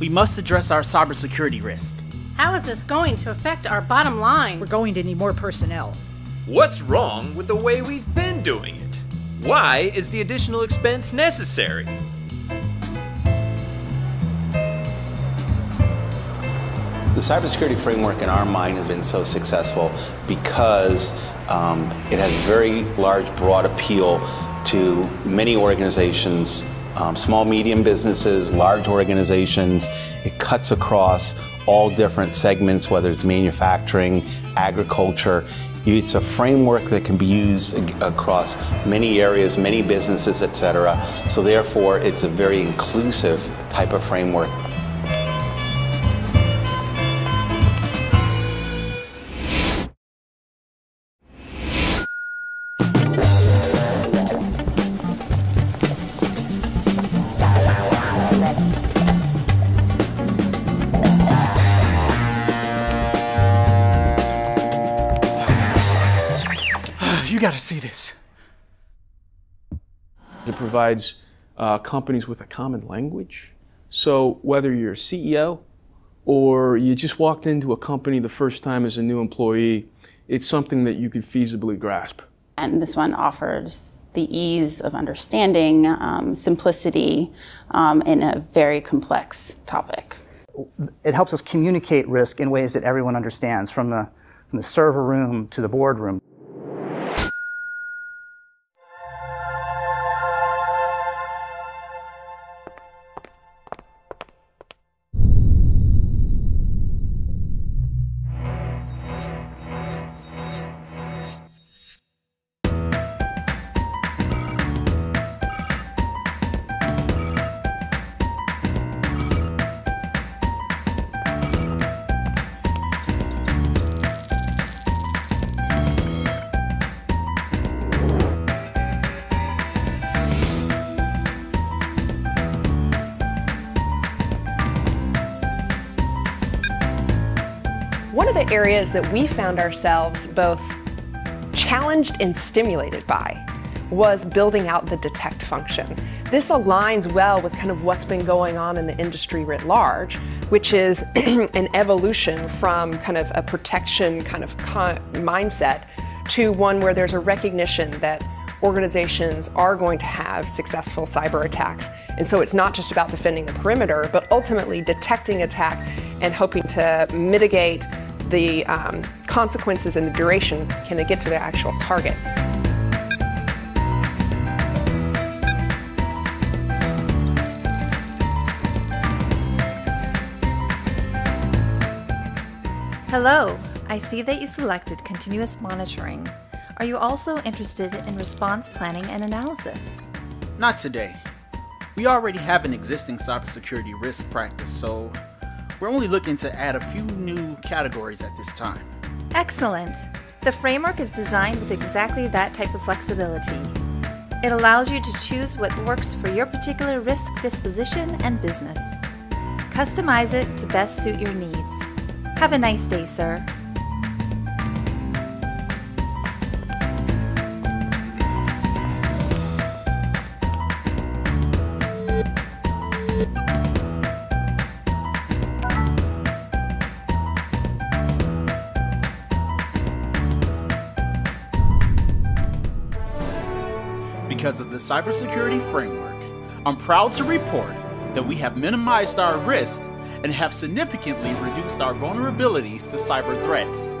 We must address our cybersecurity risk. How is this going to affect our bottom line? We're going to need more personnel. What's wrong with the way we've been doing it? Why is the additional expense necessary? The cybersecurity framework in our mind has been so successful because um, it has very large, broad appeal to many organizations, um, small, medium businesses, large organizations. It cuts across all different segments, whether it's manufacturing, agriculture. It's a framework that can be used across many areas, many businesses, etc. So therefore, it's a very inclusive type of framework gotta see this. It provides uh, companies with a common language. So whether you're a CEO or you just walked into a company the first time as a new employee, it's something that you could feasibly grasp. And this one offers the ease of understanding, um, simplicity um, in a very complex topic. It helps us communicate risk in ways that everyone understands, from the, from the server room to the boardroom. One of the areas that we found ourselves both challenged and stimulated by was building out the detect function. This aligns well with kind of what's been going on in the industry writ large, which is an evolution from kind of a protection kind of con- mindset to one where there's a recognition that organizations are going to have successful cyber attacks. And so it's not just about defending the perimeter, but ultimately detecting attack and hoping to mitigate the um, consequences and the duration can they get to their actual target. Hello, I see that you selected continuous monitoring. Are you also interested in response planning and analysis? Not today. We already have an existing cybersecurity risk practice, so we're only looking to add a few new categories at this time. Excellent. The framework is designed with exactly that type of flexibility. It allows you to choose what works for your particular risk disposition and business. Customize it to best suit your needs. Have a nice day, sir. Because of the cybersecurity framework, I'm proud to report that we have minimized our risks and have significantly reduced our vulnerabilities to cyber threats.